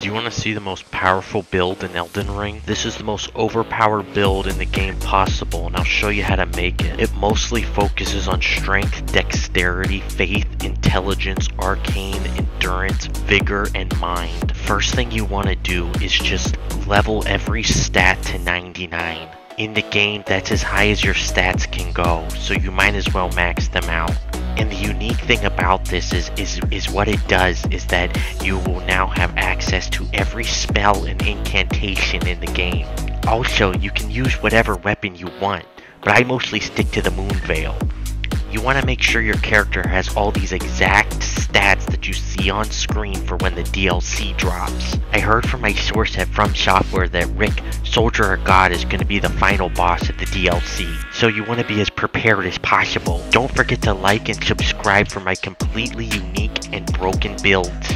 Do you want to see the most powerful build in Elden Ring? This is the most overpowered build in the game possible and I'll show you how to make it. It mostly focuses on strength, dexterity, faith, intelligence, arcane, endurance, vigor, and mind. First thing you want to do is just level every stat to 99. In the game, that's as high as your stats can go, so you might as well max them out. And the unique thing about this is, is, is what it does is that you will now have access to every spell and incantation in the game. Also, you can use whatever weapon you want, but I mostly stick to the Moon Veil. You want to make sure your character has all these exact stats that you see on screen for when the DLC drops. I heard from my source at From Software that Rick, Soldier of God, is going to be the final boss of the DLC, so you want to be as prepared as possible. Don't forget to like and subscribe for my completely unique and broken builds.